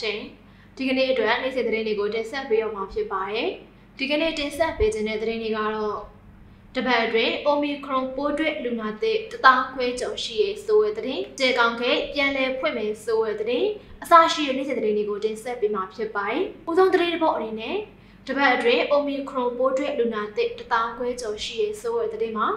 ရှင်။ဒီကနေ့အတွက်နေ့စဉ်သတင်းတွေကိုတင်ဆက်ပေးတော့မှာဖြစ်ပါတယ်။ဒီကနေ့တင်ဆက်ပေးခြင်းတဲ့သတင်းတွေကတော့တပတ်အတွင်း Omicron ပိုးတွေ့လူနာသစ်တထောင်ခွဲကျော်ရှိရဲ့ဆိုတဲ့သတင်းကျေကောင်ခဲ့ပြန်လည်ဖွင့်မယ်ဆိုတဲ့သတင်းအစရှိတဲ့နေ့စဉ်သတင်းတွေကိုတင်ဆက်ပေးမှာဖြစ်ပါတယ်။ဦးဆုံးသတင်းတစ်ပုဒ်အနေနဲ့တပတ်အတွင်း Omicron ပိုးတွေ့လူနာသစ်တထောင်ခွဲကျော်ရှိရဲ့ဆိုတဲ့သတင်းမှာ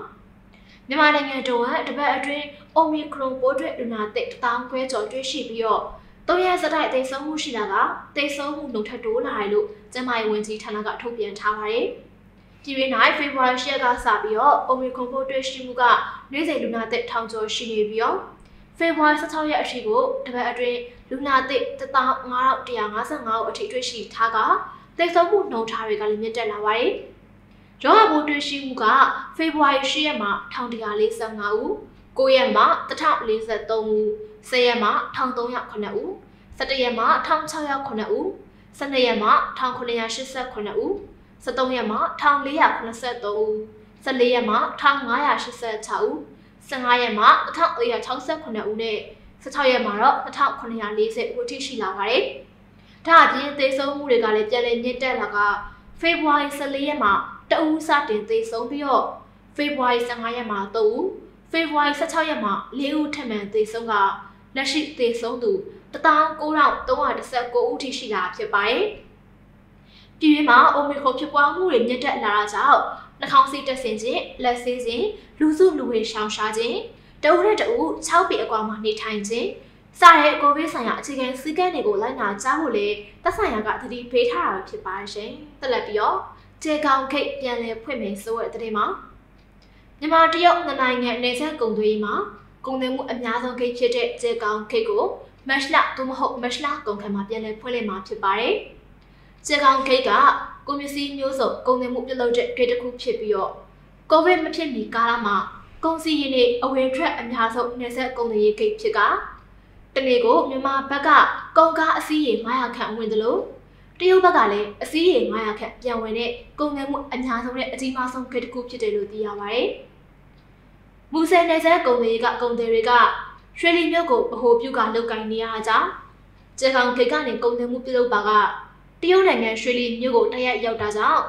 မြန်မာနိုင်ငံတော်ကတပတ်အတွင်း Omicron ပိုးတွေ့လူနာသစ်တထောင်ခွဲကျော်တွေ့ရှိပြီးတော့ သုံးရက်စတိုက်တိတ်ဆုံးမှုရှိတာကတိတ်ဆုံးမှုနှုတ်ထပ်တိုးလာတယ်လို့ကျန်းမာရေးဝန်ကြီးဌာနကထုတ်ပြန်ထားပါတယ်။ပြည်တွင်း၌ဖေဖော်ဝါရီလကစပြီးတော့ Omicron ပိုးတွေ့ရှိမှုကနေ့စဉ်လူနာသစ်ထောင်ကျော်ရှိနေပြီးတော့ဖေဖော်ဝါရီ16ရက်အထိကိုတပတ်အတွင်းလူနာသစ်15155ဦးအထိတွေ့ရှိထားကတိတ်ဆုံးမှုနှုတ်ထားတွေကလည်းမြင့်တက်လာပါတယ်။ရောဂါပိုးတွေ့ရှိမှုကဖေဖော်ဝါရီ10ရက်မှာ1145ဦး9ရက်မှာ1043ဦး 10ရက်မှာ1309ဦး17ရက်မှာ1609ဦး12ရက်မှာ1988ဦး13ရက်မှာ1483ဦး14ရက်မှာ1586ဦး15ရက်မှာ1468ဦးနဲ့16ရက်မှာတော့1940ဦးအထိရှိလာပါတယ်။ဒါအပြင်သေဆုံးမှုတွေကလည်းပြန်လည်မြင့်တက်လာကဖေဖော်ဝါရီ14ရက်မှာတအူးစတင်သေဆုံးပြီးတော့ဖေဖော်ဝါရီ15ရက်မှာ3ဦးဖေဖော်ဝါရီ16ရက်မှာ4ဦးထပ်မံသေဆုံးက လက်ရှိသေဆုံးသူ19319ဦးထိရှိလာဖြစ်ပါတယ်။ပြည်တွင်းမှာအိုမီခရွန်ဖြစ်ပွားမှုတွေမြင့်တက်လာတာကြောင့်နှာခေါင်းစီးတက်ဆင်ခြင်းလက်ဆေးခြင်းလူစုလူဝေရှောင်ရှားခြင်းတအုပ်နဲ့တအုပ်6ပေအကွာမှာနေထိုင်ခြင်းစတဲ့ကိုဗစ်ဆိုင်ရာအခြေခံစည်းကမ်းတွေကိုလိုက်နာကြားဖို့လေသက်ဆိုင်ရာကသတိပေးထားတာဖြစ်ပါရှင်။တက်လက်ပြီးတော့ကျေကောင်ခိတ်ပြန်လည်ဖွင့်မယ်ဆိုတဲ့တဲ့မှာမြန်မာတရုတ်နိုင်ငံနယ်စပ်ကုန်သွယ်ရေးမှာ ကုန်သွယ်မှုအများဆုံးဂိတ်ဖြစ်တဲ့ကျေကောင်ဂိတ်ကိုမတ်လသို့မဟုတ်မတ်လကုန်ခံမှာပြန်လည်ဖွင့်လှစ်မှာဖြစ်ပါတယ်။ကျေကောင်ဂိတ်ကကွန်မြူစီမျိုးစုံကုန်သွယ်မှုပြုလုပ်တဲ့ဂိတ်တစ်ခုဖြစ်ပြီးတော့ကိုဗစ်မဖြစ်မီကာလမှာကုန်စည်ရင်းတွေအဝင်ထွက်အများဆုံးနယ်စပ်ကုန်သွယ်ရေးဂိတ်ဖြစ်ကတနေ့ကိုမြန်မာဘက်ကကုန်ကားအစီးရေ900ခန့်ဝင်တယ်လို့တရုတ်ဘက်ကလည်းအစီးရေ900ခန့်ပြန်ဝင်တဲ့ကုန်သွယ်မှုအများဆုံးနဲ့အကြီးမားဆုံးဂိတ်တစ်ခုဖြစ်တယ်လို့သိရပါတယ်။ မူဆယ်နယ်စပ်ကုန်တွေကကုန်သည်တွေကရွှေလီမြို့ကိုဗဟိုပြုကလုတ်ကင်နေရတာကြောင့်ကျေကောင်ဂိတ်ကနေကုန်သည်မှုပြုလုပ်ပါကတရုတ်နိုင်ငံရွှေလီမြို့ကိုတရက်ရောက်တာကြောင့်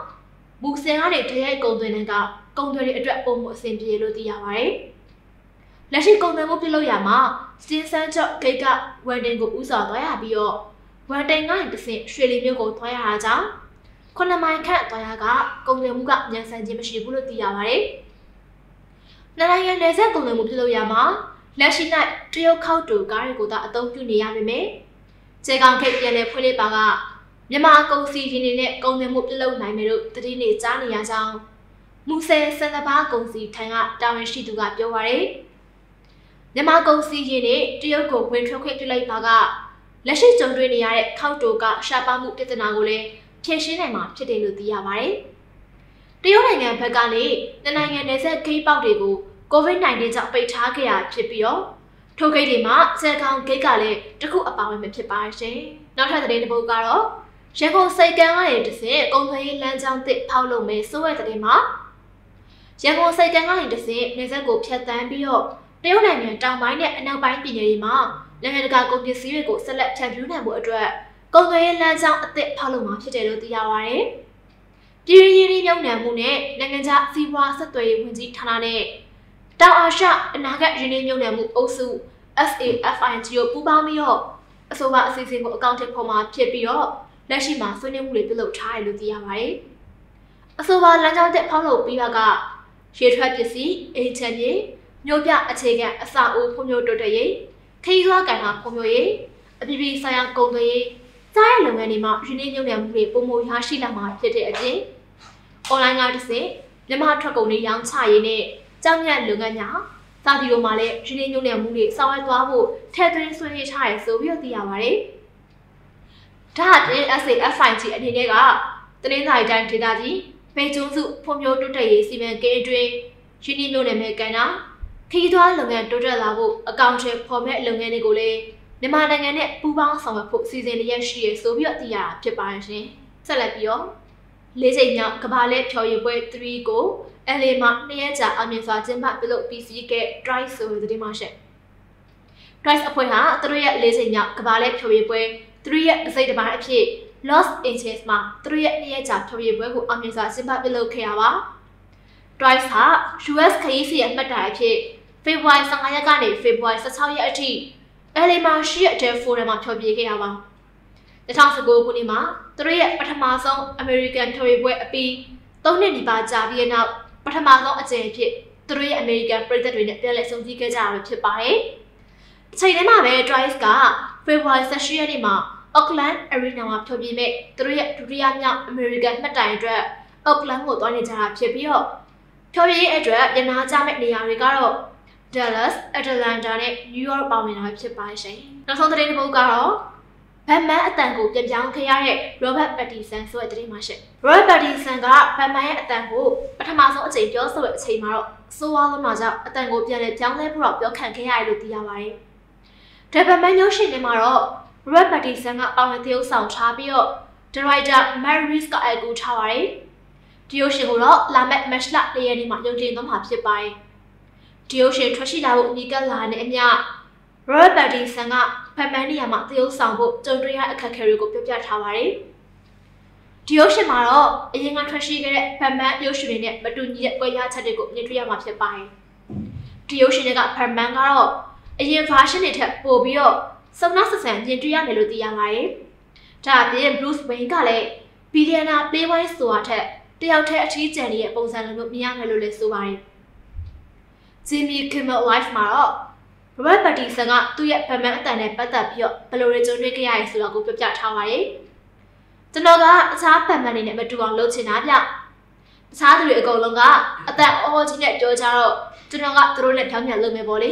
မူဆယ်ကနေတရက်ကုန်သည်တွေကကုန်သည်တွေအတွက်ပုံမှုအဆင်ပြေလို့သိရပါတယ်။လက်ရှိကုန်သည်မှုပြုလုပ်ရမှာစင်းစန်းချော့ဂိတ်ကဝန်တင်ကိုဥဆောင်သွားရပြီးတော့ဝန်တင်ကနေတဆင့်ရွှေလီမြို့ကိုသွားရတာကြောင့်ခုနှစ်မိုင်ခန့်သွားရကကုန်သည်မှုကညံဆန်ခြင်းမရှိဘူးလို့သိရပါတယ်။ နိုင်ငံနယ်စပ်ကုန်သွယ်မှုပြုလုပ်ရမှာလက်ရှိ၌တရုတ်ခောက်တူကားတွေကိုသာအသုံးပြုနေရပါမယ်။ခြေကောင်ခိတ်ပြန်လည်ဖွင့်လှစ်ပါကမြန်မာကုန်စည်ရင်းတွေနဲ့ကုန်သွယ်မှုပြုလုပ်နိုင်မယ်လို့တတိနေကြားနေရကြောင်းမူဆယ်စံတဘာကုန်စည်ထံကတာဝန်ရှိသူကပြောပါရယ်။မြန်မာကုန်စည်ရင်းတွေတရုတ်ကိုဝင်ထွက်ခွင့်ပြုလိုက်ပါကလက်ရှိကြုံတွေ့နေရတဲ့ခောက်တူကရှားပါမှုပြဿနာကိုလည်းဖြေရှင်းနိုင်မှာဖြစ်တယ်လို့သိရပါတယ်။ တရုတ်နိုင်ငံဘက်ကနေနိုင်ငံနယ်စပ်ဂိတ်ပေါက်တွေကို COVID-19 ကြောင့်ပိတ်ထားခဲ့ရဖြစ်ပြီးတော့ထိုဂိတ်တွေမှာစက်ကောင်ဂိတ်ကလည်းတခုအပါဝင်မဖြစ်ပါရှင်။နောက်ထပ်သတင်းတစ်ပုဒ်ကတော့ရန်ကုန်စိတ်ကမ်းကနေတဆင့်ကုန်သွယ်ရေးလမ်းကြောင်းတစ်ဖောက်လုပ်မယ်ဆိုတဲ့သတင်းမှာရန်ကုန်စိတ်ကမ်းကနေတဆင့်နေဆက်ကိုဖျက်ဆီးပြီးတော့တရုတ်နိုင်ငံတောင်ပိုင်းနဲ့အနောက်ပိုင်းပြည်နယ်တွေမှာနိုင်ငံတကာကုန်ပစ္စည်းတွေကိုဆက်လက်ဖြန့်ဖြူးနိုင်ဖို့အတွက်ကုန်သွယ်ရေးလမ်းကြောင်းအသစ်ဖောက်လုပ်မှာဖြစ်တယ်လို့သိရပါဗျ။ ပြည်ရင်းရင်းနှီးမြှုပ်နှံမှုနဲ့နိုင်ငံခြားစီးပွားဆက်သွယ်ရေးဝန်ကြီးဌာနနဲ့တောင်အာရှအနာဂတ်ရင်းနှီးမြှုပ်နှံမှုအုပ်စု SAFIGO ပူးပေါင်းပြီးတော့အဆိုပါအစီအစဉ်ကိုအကောင့်ထဲပေါ်မှာဖြစ်ပြီးတော့လက်ရှိမှာဆွေးနွေးမှုတွေပြုလုပ်ထားတယ်လို့သိရပါတယ်။အဆိုပါလမ်းကြောင်းတက်ဖောက်လုပ်ပြီးတော့ကရေထွက်ပစ္စည်းအိမ်ချမ်းမြေမြို့ပြအခြေခံအစာအိုးဖွံ့ဖြိုးတိုးတက်ရေးခရီးသွားကဏ္ဍဖွံ့ဖြိုးရေးအပြည်ပြည်ဆိုင်ရာကုန်သွယ်ရေးစားရလုပ်ငန်းတွေမှာရင်းနှီးမြှုပ်နှံမှုတွေပုံမရရှိလာမှာဖြစ်တဲ့အပြင် အွန်လိုင်းကတစ်ဆင့်မြန်မာထွက်ကုန်တွေရောင်းချရေးနဲ့ကြောင်မြတ်လုပ်ငန်းများစာတီတို့မှာလည်းရင်းနှီးမြှုပ်နှံမှုတွေဆောင်ရွက်သွားဖို့ထည့်သွင်းဆွေးနွေးထားရဆိုပြီးတော့သိရပါတယ်။ဒါအပြင် SAFIG အနေနဲ့ကတနင်္သာရီတိုင်းဒေသကြီးပေကျွန်းစုဖွံ့ဖြိုးတိုးတက်ရေးစီမံကိန်းအတွင်းရင်းနှီးမြှုပ်နှံမဲ့ကဏ္ဍခရီးသွားလုပ်ငန်းတိုးတက်လာဖို့အကောင့်ထဲပေါ်မဲ့လုပ်ငန်းတွေကိုလည်းမြန်မာနိုင်ငံနဲ့ပူးပေါင်းဆောင်ရွက်ဖို့စီစဉ်ရရှိရဆိုပြီးတော့သိရတာဖြစ်ပါရှင်။ဆက်လက်ပြီးတော့ လေးချိန်မြောက်ကဘာလဲဖြော်ရည်ပွဲ3ကိုအလေမှာနှစ်ရက်ကြာအမြင့်စွာကျင်းပပြုလုပ်ပြီးစီးခဲ့ Drive ဆိုတဲ့သတင်းမှရှင့် Drive အဖွဲ့ဟာသူတို့ရဲ့လေးချိန်မြောက်ကဘာလဲဖြော်ရည်ပွဲ3သူတို့ရဲ့အစိတ်တစ်ပိုင်းအဖြစ် Los Angeles မှာသူတို့ရဲ့နှစ်ရက်ကြာဖျော်ဖြေပွဲကိုအောင်မြင်စွာကျင်းပပြုလုပ်ခဲ့ရပါ Twice ဟာ US ခရီးစီရဲ့မှတ်တိုင်အဖြစ်ဖေဖော်ဝါရီ15ရက်ကနေဖေဖော်ဝါရီ16ရက်အထိအဲလီမာရှိရဲ့ Dell Forum မှာဖျော်ဖြေခဲ့ရပါ 2019ခုနှစ်မှာသူတို့ရဲ့ပထမဆုံး American ဖျော်ဖြေပွဲအပြီး၃နှစ်နီးပါးကြာပြီးတဲ့နောက်ပထမဆုံးအကြိမ်အဖြစ်သူတို့ရဲ့ American ပြည်သက်တွေနဲ့ပြန်လည်ဆုံစည်းခဲ့ကြရတာဖြစ်ပါတယ်။ချိန်ထဲမှာပဲ Twice ကဖေဖော်ဝါရီ18ရက်နေ့မှာ Auckland Arena မှာဖျော်ဖြေမဲ့သူတို့ရဲ့ဒုတိယမြောက် American မှတ်တိုင်အတွက် Auckland ကိုသွားနေကြတာဖြစ်ပြီးတော့ဖျော်ဖြေရေးအတွက်ရနာကြမဲ့နေရာတွေကတော့ Dallas, Atlanta နဲ့ New York ပါဝင်တာဖြစ်ပါရှင်။နောက်ဆုံးသတင်းတစ်ပုဒ်ကတော့ ဘတ်မန်အတန်ကိုပြန်ပြောင်းခဲ့ရတဲ့ Robert Pattinson ဆိုတဲ့သတင်းမှာရှင်။ Robert Pattinson ကဘတ်မန်ရဲ့အတန်ကိုပထမဆုံးအချိန်ပြောဆိုတဲ့အချိန်မှာတော့ဆိုးဝါးလုံးမှာကြောင့်အတန်ကိုပြန်လဲပြောင်းလဲဖို့တော့ပြောခံခဲ့ရတယ်လို့သိရပါတယ်။ဒါပေမဲ့မျိုးရှင်တွေမှာတော့ Robert Pattinson ကပါဝင်သရုပ်ဆောင်ထားပြီးတော့ Director Matt Reeves ကအကူထားပါတယ်။ဒီရုပ်ရှင်ကိုတော့လာမယ့် Match လ၄ရက်နေ့မှာရုပ်တင်သွားမှာဖြစ်ပါတယ်။ဒီရုပ်ရှင်ထွက်ရှိလာဖို့အနီးကပ်လာတဲ့အမျှ Robert Pattinson က ဖန်ပန်းနေရာမှာသရုပ်ဆောင်ဖို့ကြုံတွေ့ရအခက်အခဲတွေကိုပြောပြထားပါတယ်။ဒီရုပ်ရှင်မှာတော့အရင်ကထွက်ရှိခဲ့တဲ့ဖန်ပန်းရုပ်ရှင်တွေနဲ့မတူညီတဲ့ကွဲပြားချက်တွေကိုမြင်တွေ့ရမှာဖြစ်ပါတယ်။ဒီရုပ်ရှင်တွေကဖန်ပန်းကတော့အရင် version တွေထက်ပိုပြီးတော့စုံနောက်ဆက်ဆံမြင်တွေ့ရမယ်လို့သိရပါတယ်။ဒါအပြင် Bruce Wayne ကလည်း billionaire playwright ဆိုတာထက်တယောက်တည်းအထီးကျန်နေတဲ့ပုံစံလိုမျိုးမြင်ရမယ်လို့လည်းဆိုပါတယ်။ Jimmy Kimmel Live မှာတော့ Robert Pattinson ကသူ့ရဲ့ဗမန်အတန်နဲ့ပတ်သက်ပြီးတော့ဘယ်လိုတွေကြုံတွေ့ခဲ့ရလဲဆိုတာကိုပြပြထားပါတယ်။ကျွန်တော်ကအခြားဗမန်တွေနဲ့မတူအောင်လုပ်ချင်တာဗျ။အခြားသူတွေအကုန်လုံးကအတန်အော်ကြီးနဲ့ပြောကြတော့ကျွန်တော်ကသူတို့နဲ့ဖြောင်းပြန်လုပ်မယ်ပေါ့လေ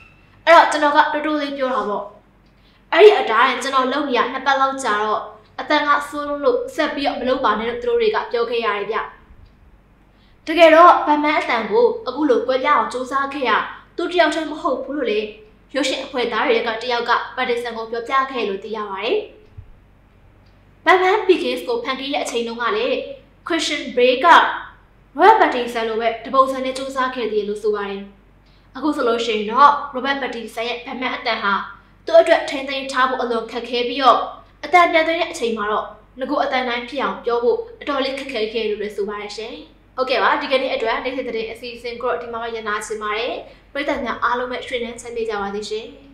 ။အဲ့တော့ကျွန်တော်ကတူတူလေးပြောတာပေါ့။အဲ့ဒီအတိုင်းကျွန်တော်လုပ်နေရနှစ်ပတ်လောက်ကြာတော့အတန်ကဆိုးလုံးလို့ဆက်ပြီးတော့မလုပ်ပါနဲ့လို့သူတို့တွေကပြောခဲ့ရတယ်ဗျ။တကယ်တော့ဗမန်အတန်ကိုအခုလိုကြွယ်ပြအောင်စူးစမ်းခဲ့ရ သူတယောက်တည်းမဟုတ်ဘူးလို့လေရုပ်ရှင်အဖွဲ့သားတွေကတယောက်ကပါတီဆန်ကိုပြောပြခဲ့လို့သိရပါတယ်။ဘတ်မန်ပီကစ်ကိုဖန်တီးတဲ့အချိန်တုန်းကလေ Christian Bale က Robert Pattinson လိုပဲတပုံစံနဲ့စူးစမ်းခဲ့တယ်လို့ဆိုပါတယ်။အခုဆိုလို့ရှိရင်တော့ Robert Pattinson ရဲ့ဘတ်မန်အတန်ဟာသူ့အတွက်ထိန်းသိမ်းထားဖို့အလွန်ခက်ခဲပြီးတော့အတန်ပြန်သွင်းတဲ့အချိန်မှာတော့ငကိုအတန်တိုင်းဖြစ်အောင်ပြောဖို့အတော်လေးခက်ခဲခဲ့လို့လည်းဆိုပါတယ်ရှင်။ ဟုတ်ကဲ့ပါဒီကနေ့အတွက်နေ့စဉ်တဲ့အစီအစဉ်ကိုဒီမှာရနာချင်ပါတယ်ပရိသတ်များအားလုံးပဲ training ဆက်ပေးကြပါသေးရှင်။